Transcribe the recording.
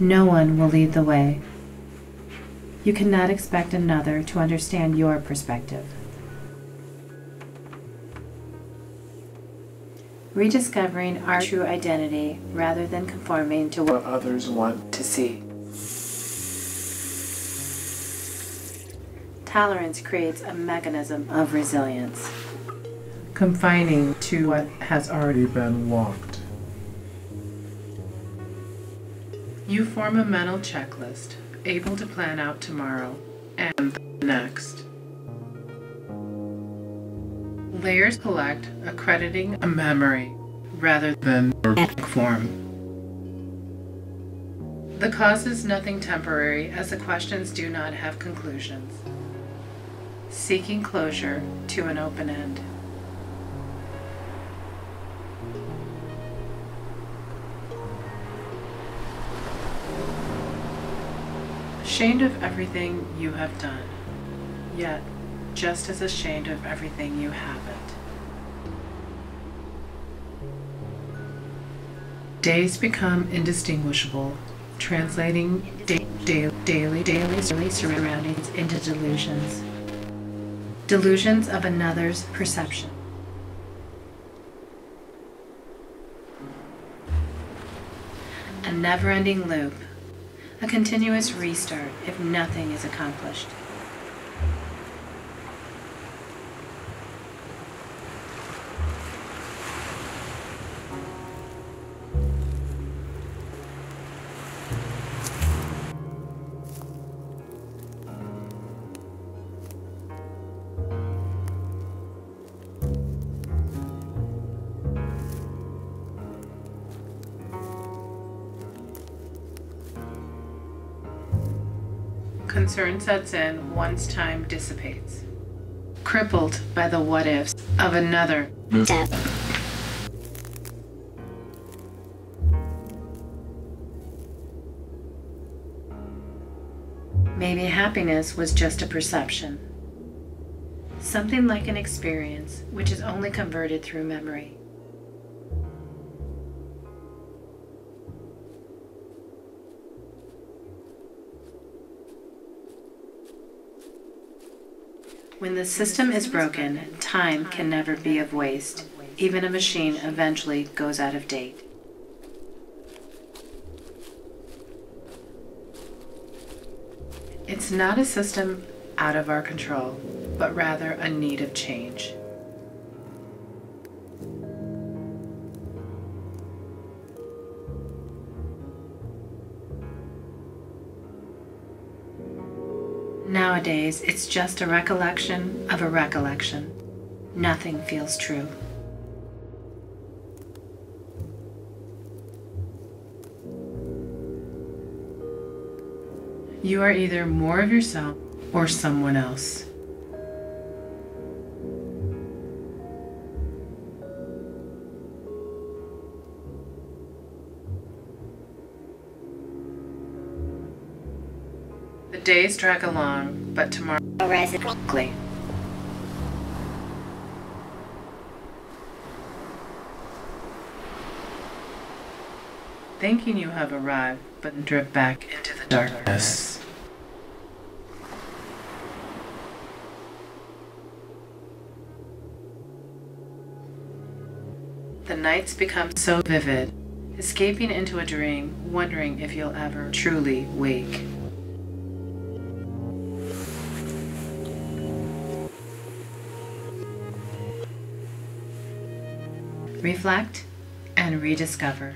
No one will lead the way. You cannot expect another to understand your perspective. Rediscovering our true identity rather than conforming to what others want to see. tolerance creates a mechanism of resilience. Confining to what has already been walked. You form a mental checklist, able to plan out tomorrow and the next. Layers collect, accrediting a memory rather than organic form. The cause is nothing temporary as the questions do not have conclusions. Seeking closure to an open end. Ashamed of everything you have done, yet just as ashamed of everything you haven't. Days become indistinguishable, translating da- da- daily, daily, daily surroundings into delusions. Delusions of another's perception. A never ending loop, a continuous restart if nothing is accomplished. Concern sets in once time dissipates. Crippled by the what ifs of another. death. Maybe happiness was just a perception. Something like an experience which is only converted through memory. When the system is broken, time can never be of waste. Even a machine eventually goes out of date. It's not a system out of our control, but rather a need of change. Nowadays, it's just a recollection of a recollection. Nothing feels true. You are either more of yourself or someone else. Days drag along, but tomorrow rises quickly. Thinking you have arrived, but drift back into the darkness. The nights become so vivid, escaping into a dream, wondering if you'll ever truly wake. Reflect and rediscover.